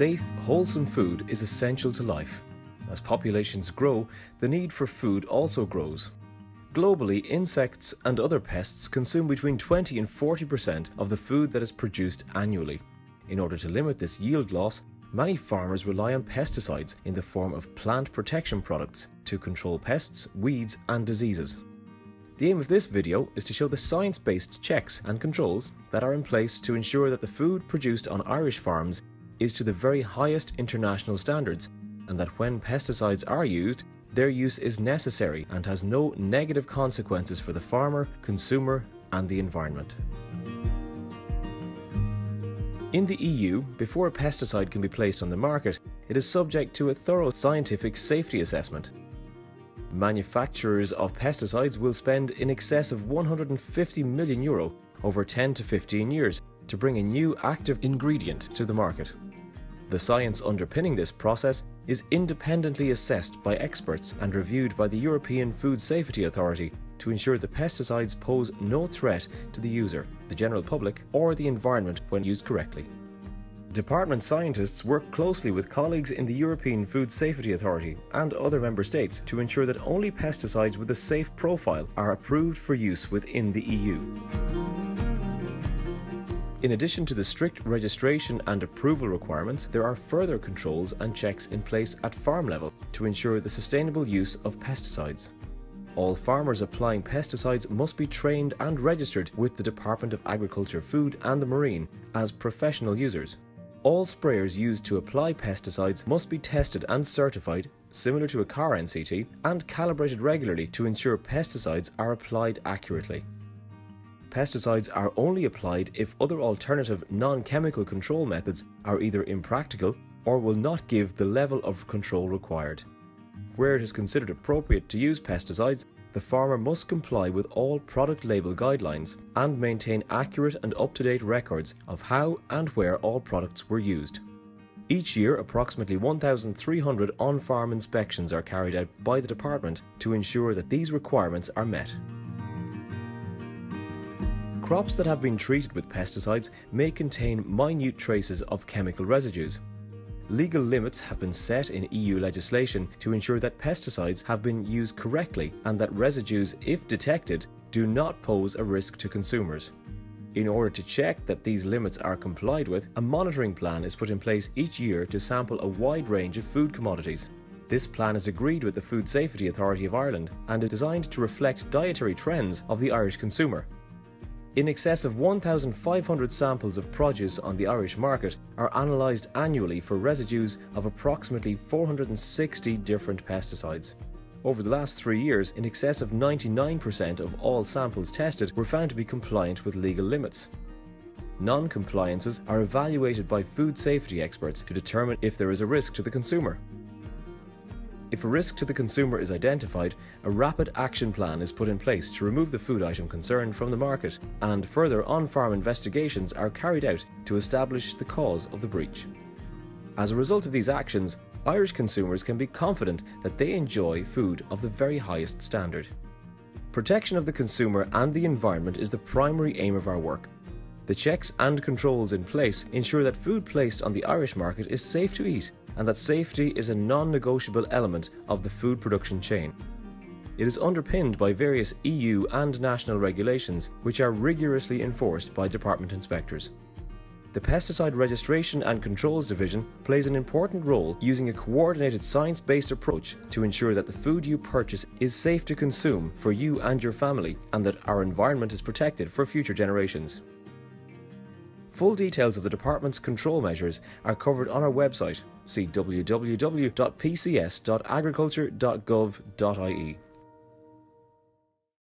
Safe, wholesome food is essential to life. As populations grow, the need for food also grows. Globally, insects and other pests consume between 20 and 40% of the food that is produced annually. In order to limit this yield loss, many farmers rely on pesticides in the form of plant protection products to control pests, weeds, and diseases. The aim of this video is to show the science-based checks and controls that are in place to ensure that the food produced on Irish farms is to the very highest international standards and that when pesticides are used, their use is necessary and has no negative consequences for the farmer, consumer and the environment. In the EU, before a pesticide can be placed on the market, it is subject to a thorough scientific safety assessment Manufacturers of pesticides will spend in excess of 150 million euro over 10 to 15 years to bring a new active ingredient to the market. The science underpinning this process is independently assessed by experts and reviewed by the European Food Safety Authority to ensure the pesticides pose no threat to the user, the general public, or the environment when used correctly. Department scientists work closely with colleagues in the European Food Safety Authority and other member states to ensure that only pesticides with a safe profile are approved for use within the EU. In addition to the strict registration and approval requirements, there are further controls and checks in place at farm level to ensure the sustainable use of pesticides. All farmers applying pesticides must be trained and registered with the Department of Agriculture, Food and the Marine as professional users. All sprayers used to apply pesticides must be tested and certified, similar to a car NCT, and calibrated regularly to ensure pesticides are applied accurately. Pesticides are only applied if other alternative non-chemical control methods are either impractical or will not give the level of control required. Where it is considered appropriate to use pesticides, the farmer must comply with all product label guidelines and maintain accurate and up-to-date records of how and where all products were used. Each year, approximately 1,300 on-farm inspections are carried out by the department to ensure that these requirements are met. Crops that have been treated with pesticides may contain minute traces of chemical residues, Legal limits have been set in EU legislation to ensure that pesticides have been used correctly and that residues, if detected, do not pose a risk to consumers. In order to check that these limits are complied with, a monitoring plan is put in place each year to sample a wide range of food commodities. This plan is agreed with the Food Safety Authority of Ireland and is designed to reflect dietary trends of the Irish consumer. In excess of 1,500 samples of produce on the Irish market are analysed annually for residues of approximately 460 different pesticides. Over the last three years, in excess of 99% of all samples tested were found to be compliant with legal limits. Non-compliances are evaluated by food safety experts to determine if there is a risk to the consumer. If a risk to the consumer is identified, a rapid action plan is put in place to remove the food item concerned from the market, and further on-farm investigations are carried out to establish the cause of the breach. As a result of these actions, Irish consumers can be confident that they enjoy food of the very highest standard. Protection of the consumer and the environment is the primary aim of our work. The checks and controls in place ensure that food placed on the Irish market is safe to eat and that safety is a non-negotiable element of the food production chain. It is underpinned by various EU and national regulations which are rigorously enforced by department inspectors. The Pesticide Registration and Controls Division plays an important role using a coordinated science-based approach to ensure that the food you purchase is safe to consume for you and your family and that our environment is protected for future generations. Full details of the department's control measures are covered on our website. See www.pcs.agriculture.gov.ie.